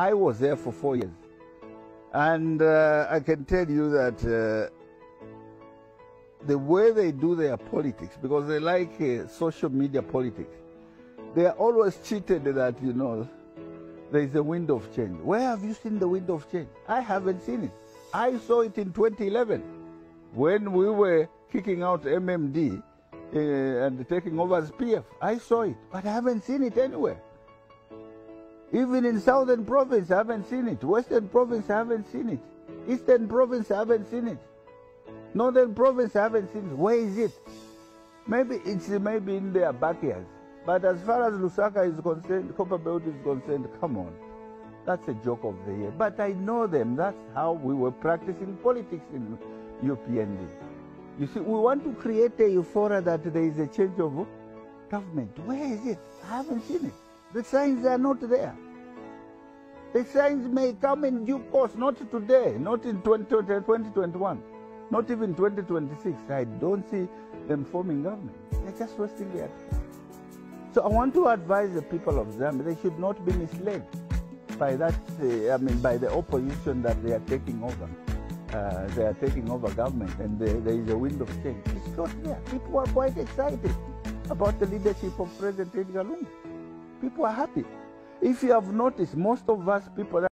I was there for four years. And uh, I can tell you that uh, the way they do their politics, because they like uh, social media politics, they are always cheated that, you know, there is a wind of change. Where have you seen the wind of change? I haven't seen it. I saw it in 2011 when we were kicking out MMD uh, and taking over as PF. I saw it, but I haven't seen it anywhere. Even in Southern Province, I haven't seen it. Western Province, I haven't seen it. Eastern Province, I haven't seen it. Northern Province, I haven't seen it. Where is it? Maybe it's maybe in their backyards. But as far as Lusaka is concerned, Copperbelt is concerned, come on. That's a joke of the year. But I know them. That's how we were practicing politics in UPND. You see, we want to create a euphoria that there is a change of government. Where is it? I haven't seen it. The signs are not there. The signs may come in due course, not today, not in 2020, 2021, not even 2026. I don't see them forming government. They're just wasting their time. So I want to advise the people of Zambia, they should not be misled by that, uh, I mean, by the opposition that they are taking over. Uh, they are taking over government and there, there is a wind of change. It's not there. People are quite excited about the leadership of President Edgar Lungu. People are happy. If you have noticed, most of us people